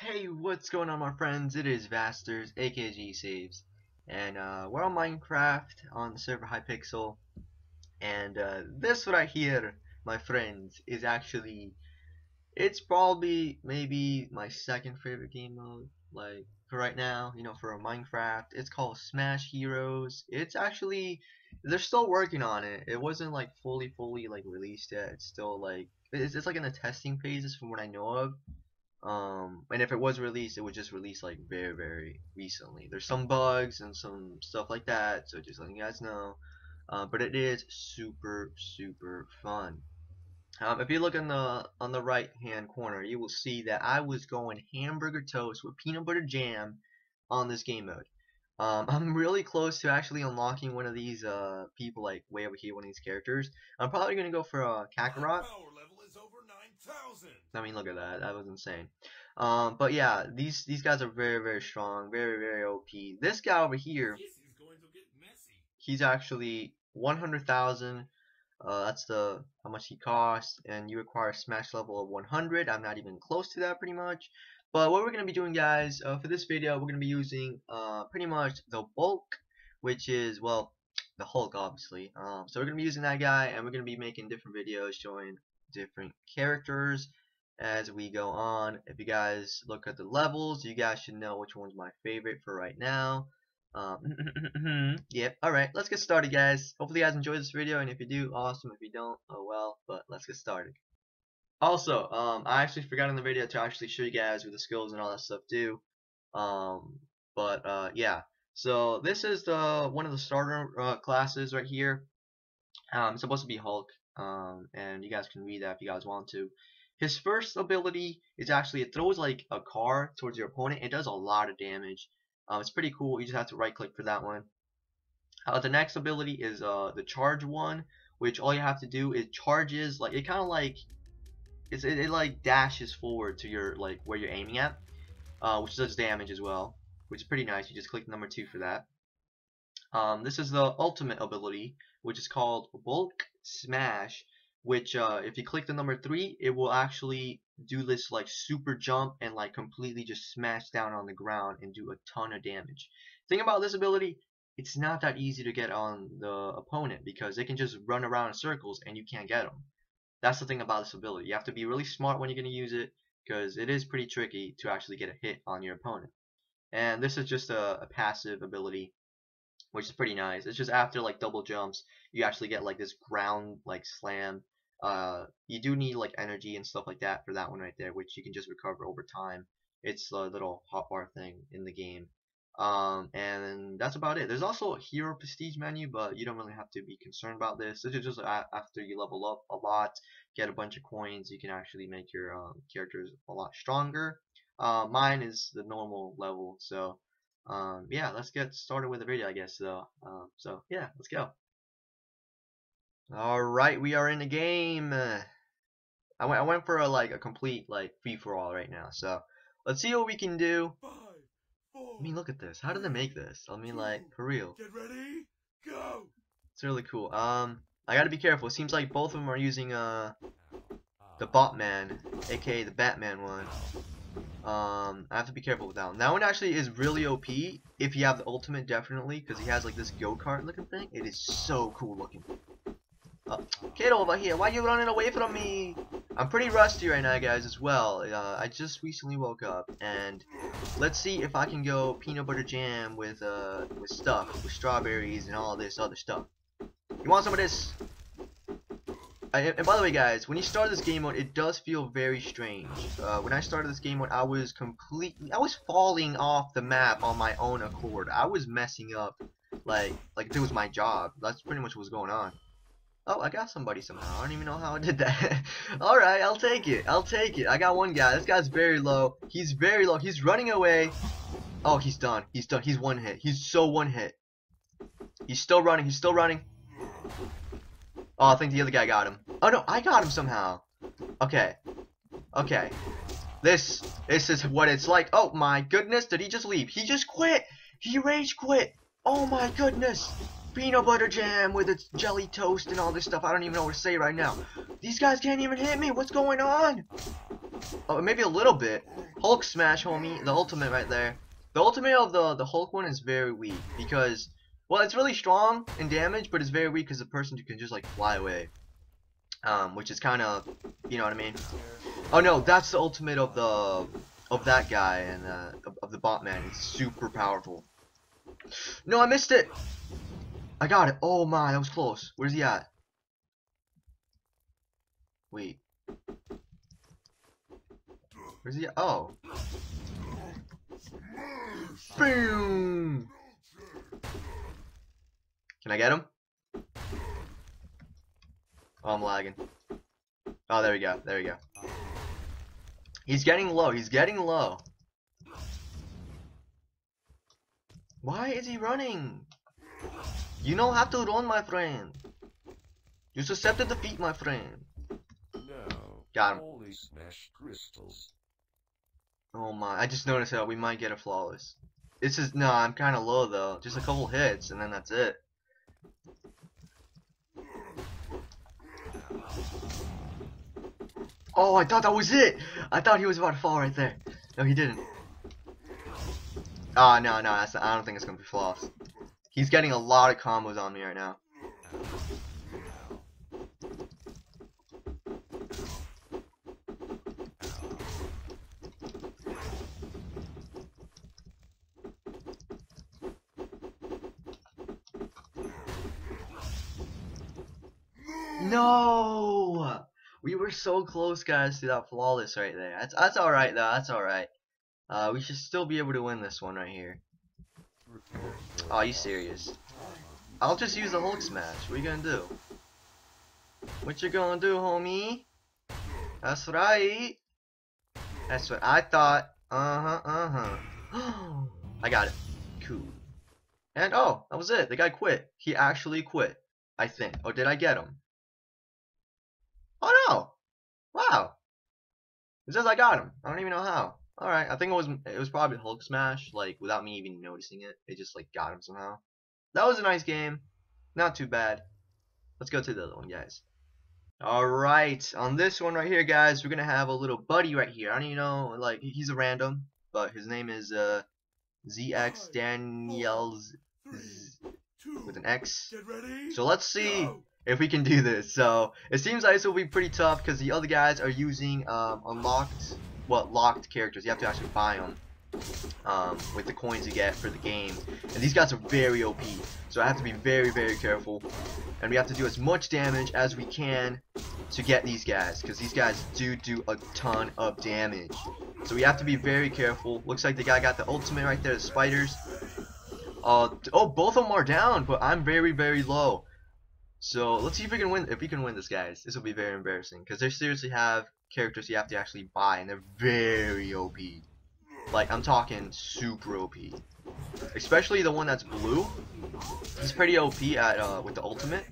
Hey, what's going on my friends? It is Vasterz, aka Saves, and uh, we're on Minecraft on the server Hypixel, and uh, this right here, my friends, is actually, it's probably maybe my second favorite game mode, like, for right now, you know, for a Minecraft. It's called Smash Heroes. It's actually, they're still working on it. It wasn't like fully, fully like released yet. It's still like, it's, it's like in the testing phases from what I know of um and if it was released it was just released like very very recently. There's some bugs and some stuff like that so just letting you guys know. Uh, but it is super super fun. Um, if you look on the on the right hand corner you will see that I was going hamburger toast with peanut butter jam on this game mode. Um, I'm really close to actually unlocking one of these uh, people like way over here one of these characters. I'm probably gonna go for a Kakarot I mean, look at that. That was insane. Um, but yeah, these these guys are very very strong, very very OP. This guy over here, he's actually 100,000. Uh, that's the how much he costs, and you require a smash level of 100. I'm not even close to that, pretty much. But what we're gonna be doing, guys, uh, for this video, we're gonna be using uh, pretty much the bulk, which is well, the Hulk, obviously. Um, so we're gonna be using that guy, and we're gonna be making different videos showing different characters as we go on. If you guys look at the levels, you guys should know which one's my favorite for right now. Um, yep, alright, let's get started guys. Hopefully you guys enjoy this video, and if you do, awesome. If you don't, oh well, but let's get started. Also, um, I actually forgot in the video to actually show you guys what the skills and all that stuff do. Um, but uh, yeah, so this is the one of the starter uh, classes right here. Um, it's supposed to be Hulk um, and you guys can read that if you guys want to. His first ability is actually it throws like a car towards your opponent. It does a lot of damage. Um, it's pretty cool. You just have to right click for that one. Uh, the next ability is uh, the charge one, which all you have to do is charges like it kind of like it's, it, it like dashes forward to your like where you're aiming at, uh, which does damage as well, which is pretty nice. You just click number two for that. Um, this is the ultimate ability, which is called Bulk Smash, which uh, if you click the number 3, it will actually do this like super jump and like completely just smash down on the ground and do a ton of damage. Thing about this ability, it's not that easy to get on the opponent because they can just run around in circles and you can't get them. That's the thing about this ability. You have to be really smart when you're going to use it because it is pretty tricky to actually get a hit on your opponent. And this is just a, a passive ability which is pretty nice. It's just after like double jumps, you actually get like this ground like slam. Uh, you do need like energy and stuff like that for that one right there, which you can just recover over time. It's a little hotbar thing in the game. Um, and that's about it. There's also a hero prestige menu, but you don't really have to be concerned about this. This is just after you level up a lot, get a bunch of coins, you can actually make your um, characters a lot stronger. Uh, mine is the normal level, so um, yeah, let's get started with the video, I guess. So, um, so yeah, let's go. All right, we are in the game. I went, I went for a like a complete like free for all right now. So let's see what we can do. I mean, look at this. How did they make this? I mean, like for real. Get ready, go. It's really cool. Um, I gotta be careful. It seems like both of them are using uh the Botman, aka the Batman one. Um, I have to be careful with that one. That one actually is really OP if you have the ultimate, definitely, because he has like this go-kart looking thing. It is so cool looking. Kid over here, why are you running away from me? I'm pretty rusty right now, guys, as well. Uh, I just recently woke up, and let's see if I can go peanut butter jam with uh with stuff, with strawberries and all this other stuff. You want some of this? and by the way guys, when you start this game mode, it does feel very strange. Uh, when I started this game mode, I was completely, I was falling off the map on my own accord. I was messing up, like, like it was my job. That's pretty much what was going on. Oh, I got somebody somehow. I don't even know how I did that. Alright, I'll take it. I'll take it. I got one guy. This guy's very low. He's very low. He's running away. Oh, he's done. He's done. He's one hit. He's so one hit. He's still running. He's still running. Oh, I think the other guy got him. Oh no, I got him somehow. Okay. Okay. This this is what it's like. Oh my goodness, did he just leave? He just quit. He rage quit. Oh my goodness. Peanut butter jam with its jelly toast and all this stuff. I don't even know what to say right now. These guys can't even hit me. What's going on? Oh, maybe a little bit. Hulk smash, homie. The ultimate right there. The ultimate of the, the Hulk one is very weak because, well, it's really strong in damage, but it's very weak because the person can just like fly away. Um, which is kind of, you know what I mean? Oh no, that's the ultimate of the, of that guy and uh, of, of the Botman. It's super powerful. No, I missed it. I got it. Oh my, that was close. Where's he at? Wait. Where's he at? Oh. Boom! Can I get him? Oh, I'm lagging. Oh, there we go. There we go. He's getting low. He's getting low. Why is he running? You don't have to run, my friend. Accept the defeat, my friend. No. Got him. Holy smash crystals. Oh my, I just noticed that we might get a flawless. This is, no, I'm kind of low though. Just a couple hits and then that's it. Oh, I thought that was it! I thought he was about to fall right there. No, he didn't. Oh, no, no, that's, I don't think it's gonna be flawless. He's getting a lot of combos on me right now. No! We were so close, guys, to that flawless right there. That's that's all right, though. That's all right. Uh, we should still be able to win this one right here. Are you serious? I'll just use the Hulk smash. What you gonna do? What you gonna do, homie? That's right. That's what I thought. Uh huh. Uh huh. I got it. Cool. And oh, that was it. The guy quit. He actually quit. I think. Oh, did I get him? Oh no! Wow. It says I got him. I don't even know how. Alright, I think it was it was probably Hulk Smash, like without me even noticing it. It just like got him somehow. That was a nice game. Not too bad. Let's go to the other one, guys. Alright, on this one right here, guys, we're gonna have a little buddy right here. I don't even know, like he's a random, but his name is uh ZX Daniels with an X. So let's see if we can do this. So it seems like this will be pretty tough because the other guys are using um, unlocked, well, locked characters. You have to actually buy them um, with the coins you get for the game. And these guys are very OP, so I have to be very, very careful. And we have to do as much damage as we can to get these guys because these guys do do a ton of damage. So we have to be very careful. Looks like the guy got the ultimate right there, the spiders. Uh, oh, both of them are down, but I'm very, very low. So let's see if we can win. If we can win this, guys, this will be very embarrassing because they seriously have characters you have to actually buy, and they're very OP. Like I'm talking super OP. Especially the one that's blue. He's pretty OP at uh, with the ultimate.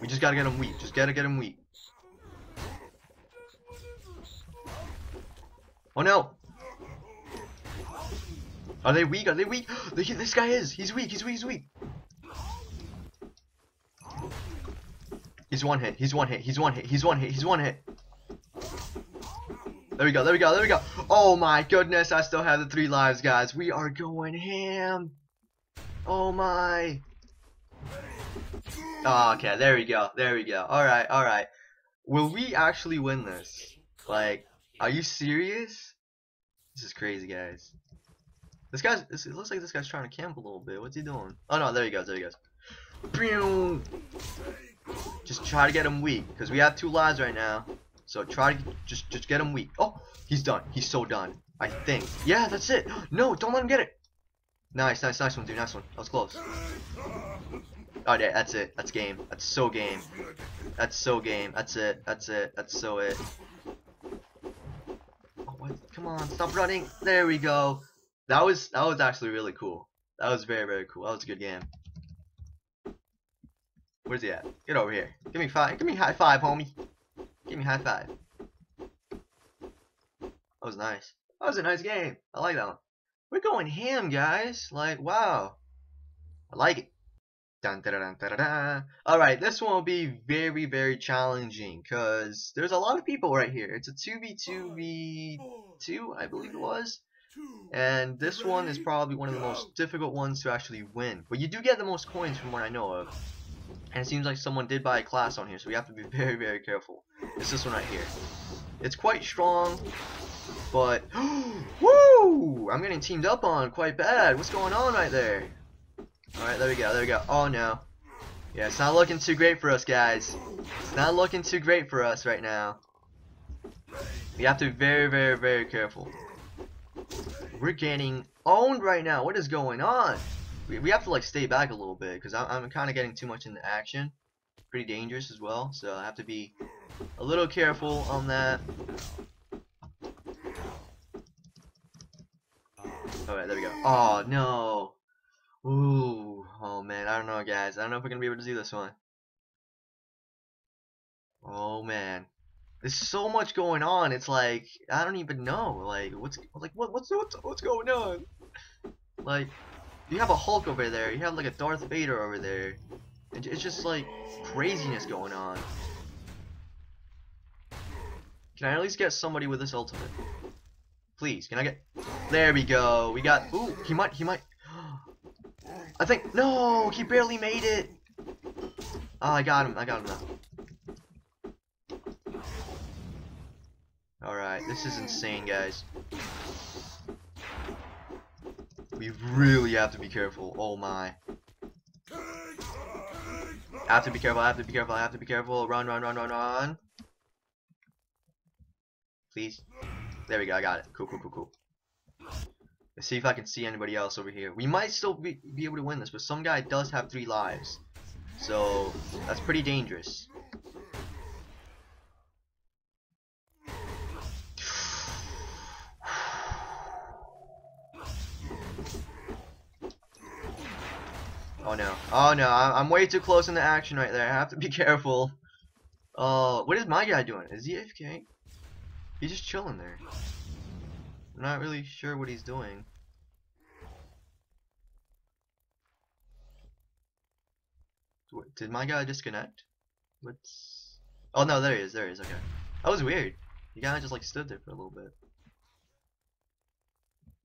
We just gotta get him weak. Just gotta get him weak. Oh no! Are they weak? Are they weak? this guy is. He's weak. He's weak. He's weak. He's one hit. He's one hit. He's one hit. He's one hit. He's one hit. There we go. There we go. There we go. Oh my goodness. I still have the three lives, guys. We are going ham. Oh my. Oh, okay. There we go. There we go. Alright. Alright. Will we actually win this? Like, are you serious? This is crazy, guys. This guy's. This, it looks like this guy's trying to camp a little bit. What's he doing? Oh no, there he goes. There he goes. Just try to get him weak, because we have two lives right now. So try to just just get him weak. Oh, he's done. He's so done. I think. Yeah, that's it. No, don't let him get it. Nice, nice, nice one, dude. Nice one. That was close. Oh yeah, that's it. That's game. That's so game. That's so game. That's it. That's it. That's so it. Oh? Come on, stop running. There we go. That was that was actually really cool. That was very very cool. That was a good game. Where's he at? Get over here. Give me five. Give me high five, homie. Give me high five. That was nice. That was a nice game. I like that one. We're going ham, guys. Like, wow. I like it. Dun, dun, dun, dun. All right, this one will be very, very challenging because there's a lot of people right here. It's a 2v2v2, I believe it was. And this one is probably one of the most difficult ones to actually win. But you do get the most coins from what I know of. And it seems like someone did buy a class on here, so we have to be very, very careful. It's this one right here. It's quite strong, but... Woo! I'm getting teamed up on quite bad. What's going on right there? Alright, there we go, there we go. Oh no. Yeah, it's not looking too great for us, guys. It's not looking too great for us right now. We have to be very, very, very careful. We're getting owned right now. What is going on? We, we have to like stay back a little bit because I'm, I'm kind of getting too much into action. Pretty dangerous as well, so I have to be a little careful on that. Alright, there we go. Oh, no. Ooh. Oh, man. I don't know, guys. I don't know if we're going to be able to do this one. Oh, man. There's so much going on. It's like, I don't even know. Like, what's, like, what, what's, what's, what's going on? Like, you have a Hulk over there. You have, like, a Darth Vader over there. It's just, like, craziness going on. Can I at least get somebody with this ultimate? Please, can I get... There we go. We got... Ooh, he might... He might... I think... No! He barely made it! Oh, I got him. I got him now. Alright, this is insane, guys. We really have to be careful. Oh my. I have to be careful, I have to be careful, I have to be careful. Run, run, run, run, run. Please. There we go, I got it. Cool, cool, cool, cool. Let's see if I can see anybody else over here. We might still be, be able to win this, but some guy does have three lives. So, that's pretty dangerous. Oh no. Oh no, I'm way too close in the action right there. I have to be careful. Uh, what is my guy doing? Is he AFK? He's just chilling there. I'm not really sure what he's doing. Did my guy disconnect? What's... Oh no, there he is, there he is, okay. That was weird. He kinda just like stood there for a little bit.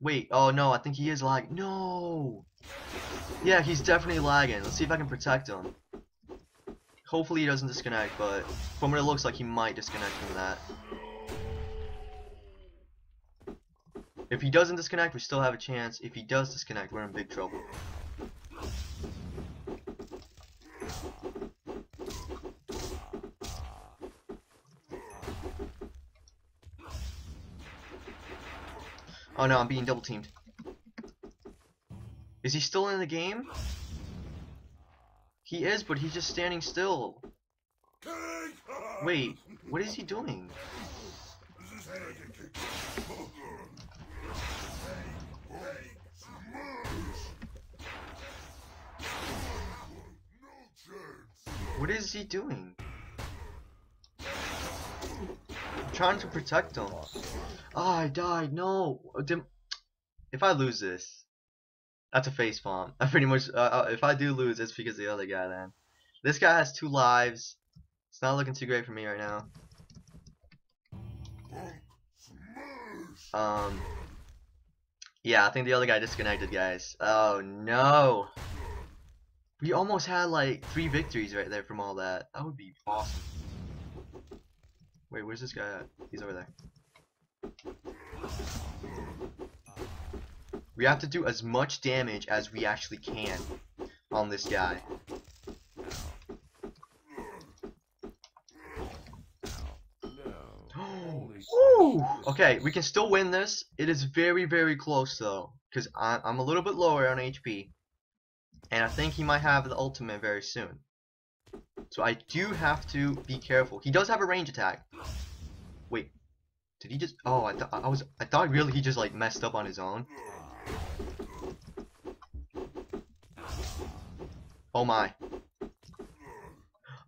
Wait, oh no, I think he is lagging. No! Yeah, he's definitely lagging. Let's see if I can protect him. Hopefully he doesn't disconnect, but from what it looks like, he might disconnect from that. If he doesn't disconnect, we still have a chance. If he does disconnect, we're in big trouble. Oh no, I'm being double teamed. Is he still in the game? He is, but he's just standing still. Wait, what is he doing? What is he doing? I'm trying to protect him. Oh, I died. No. If I lose this, that's a face palm. I pretty much. Uh, uh, if I do lose, it's because the other guy. Then this guy has two lives. It's not looking too great for me right now. Um. Yeah, I think the other guy disconnected, guys. Oh no. We almost had like three victories right there from all that. That would be awesome. Wait, where's this guy at? He's over there. We have to do as much damage as we actually can on this guy. Ooh, okay, we can still win this. It is very, very close though, because I'm a little bit lower on HP. And I think he might have the ultimate very soon. So I do have to be careful. He does have a range attack. Wait. Did he just Oh, I thought I was I thought really he just like messed up on his own. Oh my.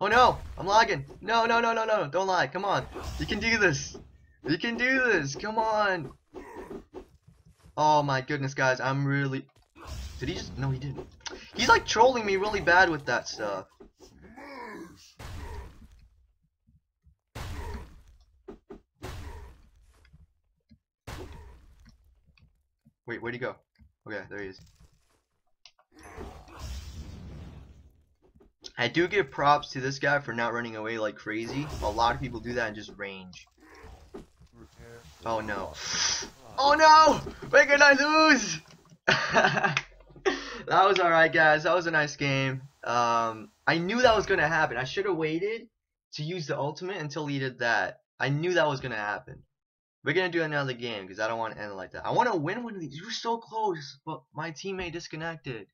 Oh no! I'm lagging! No, no, no, no, no! Don't lie! Come on! You can do this! You can do this! Come on! Oh my goodness, guys! I'm really... Did he just... No, he didn't. He's like trolling me really bad with that stuff. Wait, where'd he go? Okay, there he is. I do give props to this guy for not running away like crazy. A lot of people do that and just range. Oh no. Oh no! Wait, can I lose? that was alright guys, that was a nice game. Um, I knew that was gonna happen. I should have waited to use the ultimate until he did that. I knew that was gonna happen. We're gonna do another game because I don't want to end like that. I want to win one of these. You were so close, but my teammate disconnected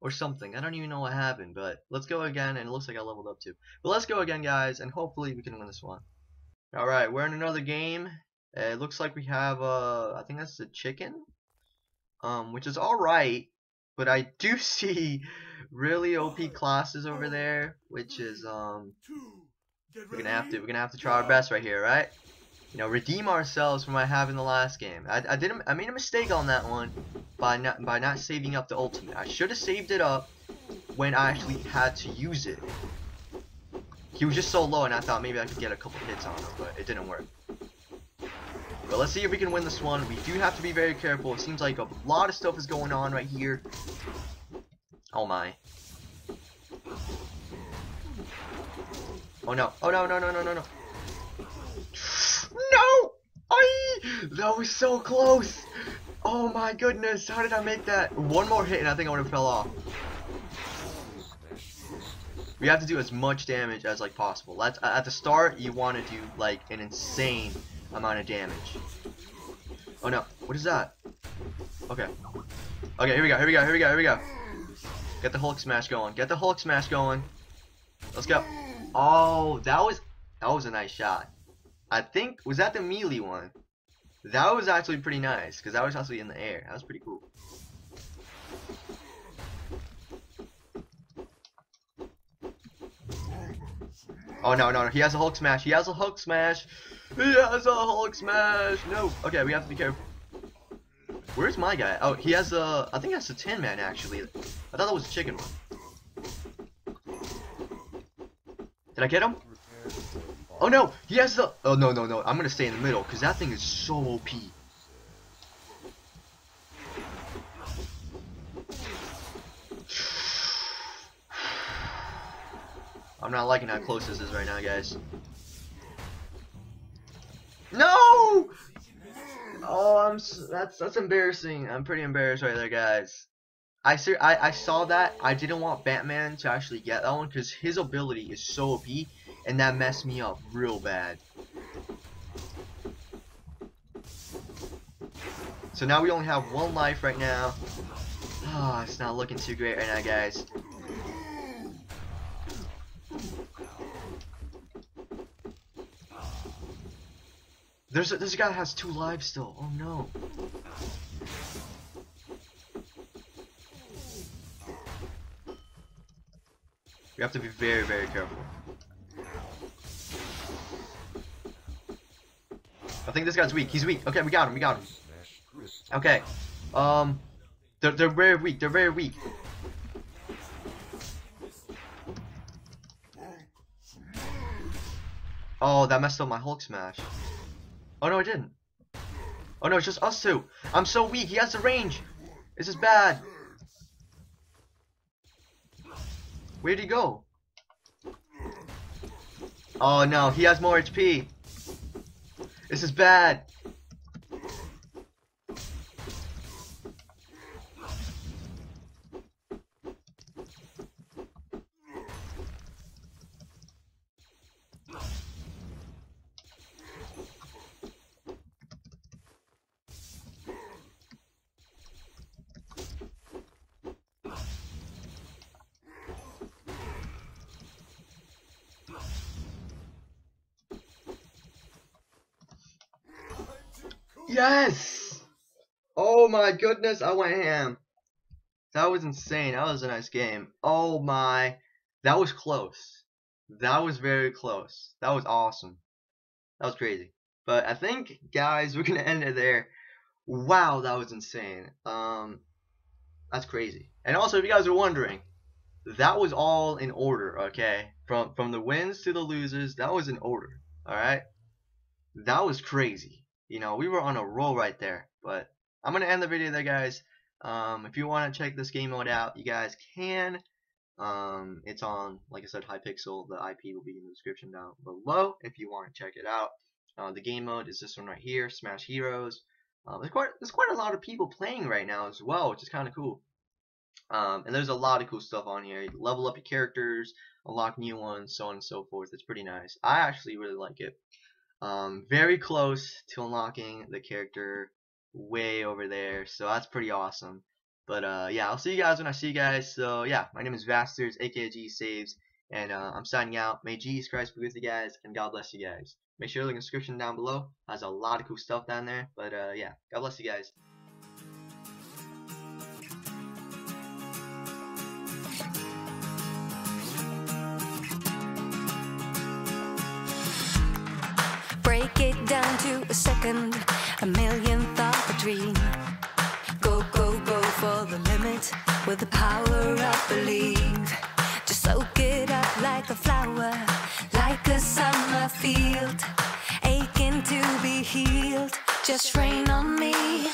or something. I don't even know what happened, but let's go again. And it looks like I leveled up too. But let's go again, guys, and hopefully we can win this one. All right, we're in another game. it looks like we have uh, I think that's the chicken, um, which is all right, but I do see really OP classes over there, which is um, we're gonna have to we're gonna have to try our best right here, right? You know, redeem ourselves from what I have in the last game. I, I didn't. I made a mistake on that one by not by not saving up the ultimate. I should have saved it up when I actually had to use it. He was just so low, and I thought maybe I could get a couple hits on him, but it didn't work. But let's see if we can win this one. We do have to be very careful. It seems like a lot of stuff is going on right here. Oh my. Oh no. Oh no, no, no, no, no, no. That was so close. Oh my goodness, how did I make that? One more hit and I think I would have fell off. We have to do as much damage as like possible. At the start you want to do like an insane amount of damage. Oh no, what is that? Okay. Okay, here we go, here we go, here we go, here we go. Get the Hulk smash going. Get the Hulk smash going. Let's go. Oh, that was that was a nice shot. I think, was that the melee one? That was actually pretty nice, because that was actually in the air. That was pretty cool. Oh no, no, no, he has a Hulk smash. He has a Hulk smash. He has a Hulk smash. No. Okay, we have to be careful. Where's my guy? Oh, he has a, I think that's a Tin Man actually. I thought that was a chicken one. Did I get him? Oh no, he has the. Oh no no no! I'm gonna stay in the middle because that thing is so OP. I'm not liking how close this is right now, guys. No! Oh, I'm. That's that's embarrassing. I'm pretty embarrassed right there, guys. I, I I saw that. I didn't want Batman to actually get that one because his ability is so OP and that messed me up real bad. So now we only have one life right now. Ah, oh, it's not looking too great right now, guys. There's a, a guy has two lives still. Oh no. We have to be very, very careful. Think this guy's weak. He's weak. Okay, we got him. We got him. Okay. Um, they're, they're very weak. They're very weak. Oh, that messed up my Hulk smash. Oh, no, it didn't. Oh, no, it's just us two. I'm so weak. He has the range. This is bad. Where'd he go? Oh, no. He has more HP. This is bad. Yes! Oh my goodness, I went ham. That was insane. That was a nice game. Oh my. That was close. That was very close. That was awesome. That was crazy. But I think, guys, we're going to end it there. Wow, that was insane. Um, That's crazy. And also, if you guys are wondering, that was all in order, okay? From from the wins to the losers, that was in order. All right? That was crazy. You know, we were on a roll right there. But I'm gonna end the video there, guys. Um, if you want to check this game mode out, you guys can. Um, it's on, like I said, Hypixel. The IP will be in the description down below if you want to check it out. Uh, the game mode is this one right here, Smash Heroes. Um, there's quite there's quite a lot of people playing right now as well, which is kind of cool. Um, and there's a lot of cool stuff on here. You level up your characters, unlock new ones, so on and so forth. It's pretty nice. I actually really like it. Um, very close to unlocking the character way over there, so that's pretty awesome. But uh, yeah, I'll see you guys when I see you guys. So yeah, my name is Vasterz, aka G Saves, and uh, I'm signing out. May Jesus Christ be with you guys, and God bless you guys. Make sure to look in the description down below. Has a lot of cool stuff down there. But uh, yeah, God bless you guys. A second, a millionth of a dream. Go, go, go for the limit with the power of belief. Just soak it up like a flower, like a summer field, aching to be healed. Just rain on me